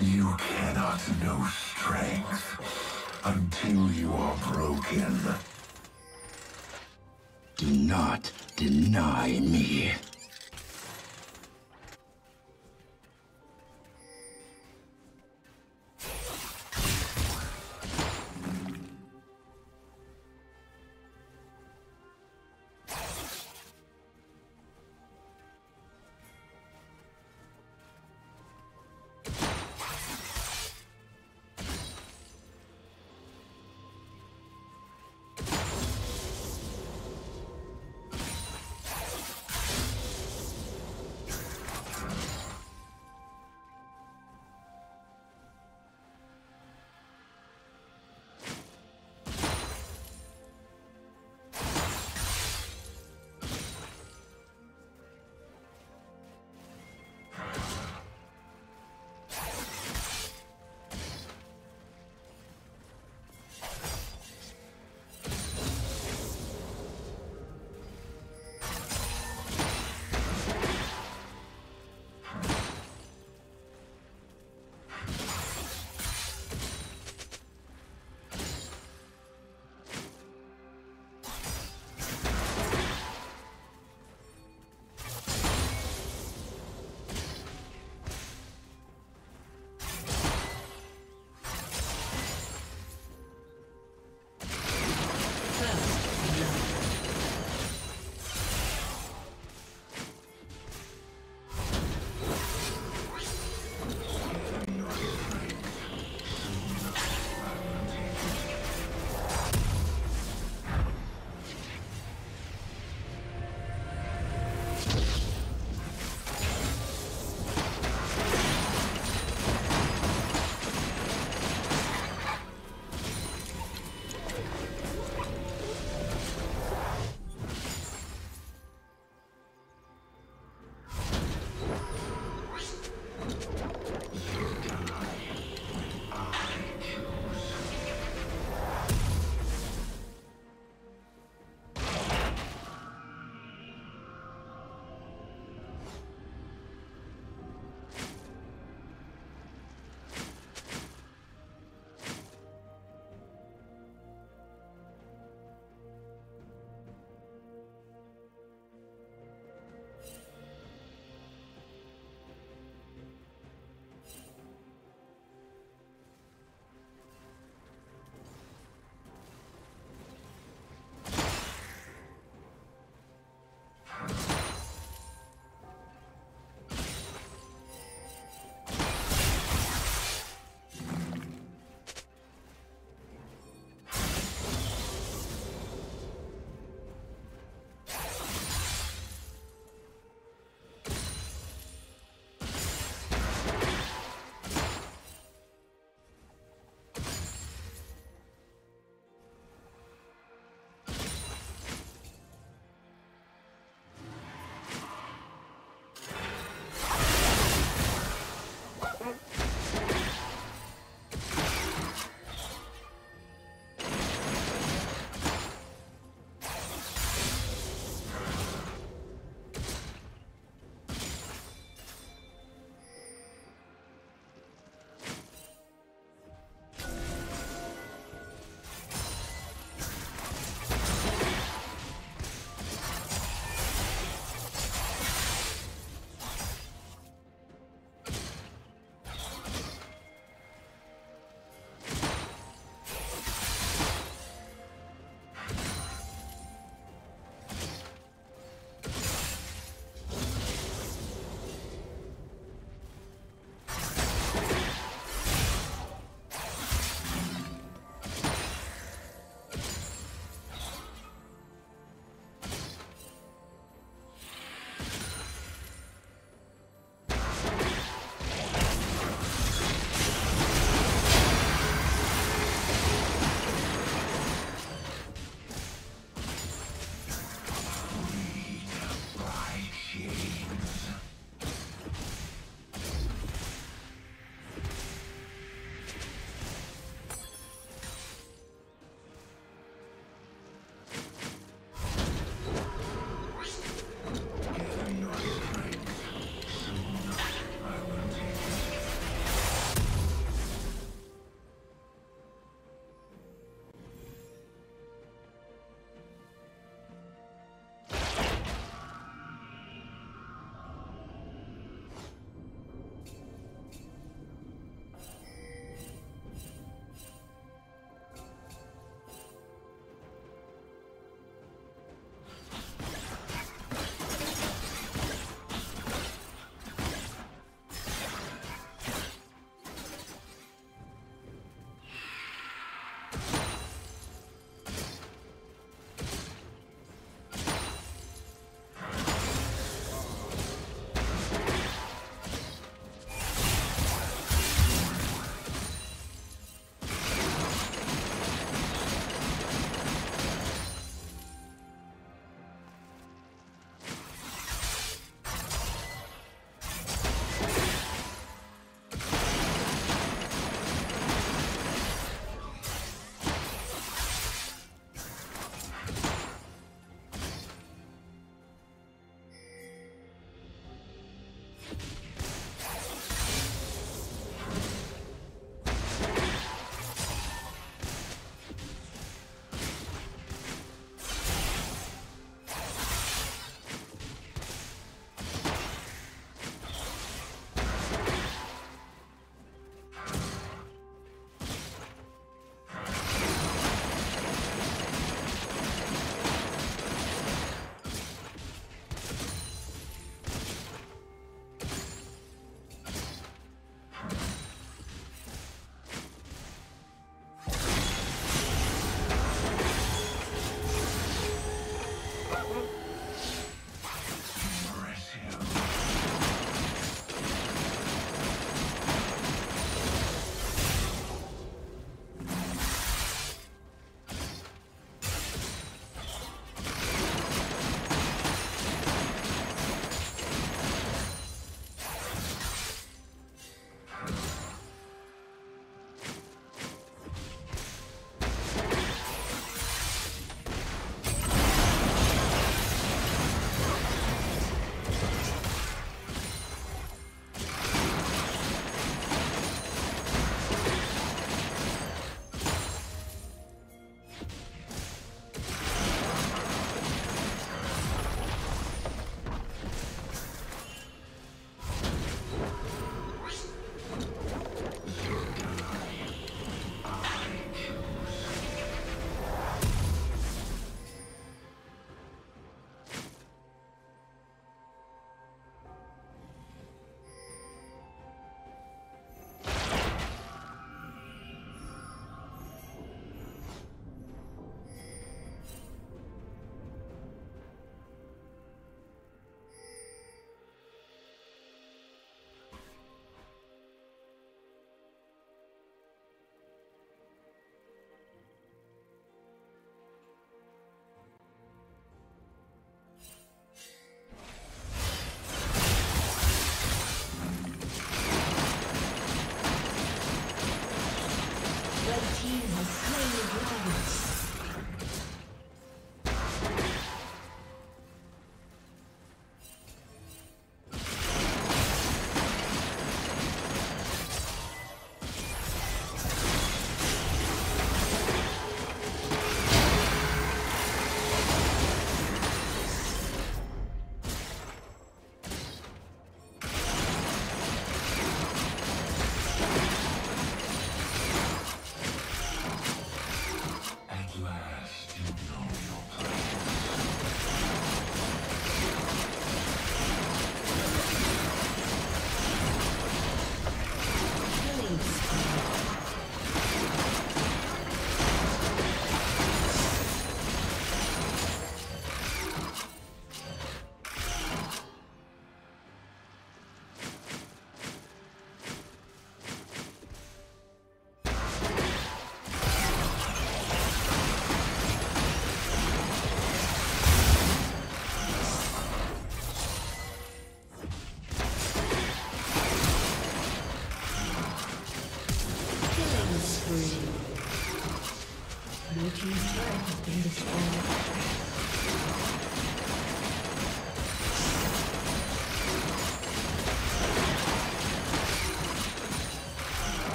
You cannot know strength until you are broken. Do not deny me.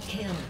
Kill.